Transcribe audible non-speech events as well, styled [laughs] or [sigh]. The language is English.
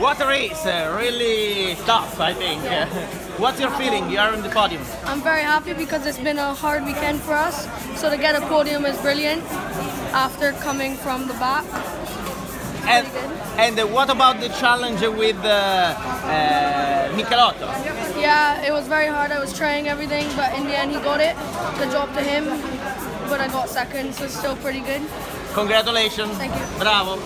Water is! Uh, really tough, I think. [laughs] What's your feeling? You are on the podium. I'm very happy because it's been a hard weekend for us. So to get a podium is brilliant after coming from the back. And, and uh, what about the challenge with uh, uh, Michelotto? Yeah, it was very hard. I was trying everything, but in the end he got it. The job to him. But I got second, so it's still pretty good. Congratulations. Thank you. Bravo.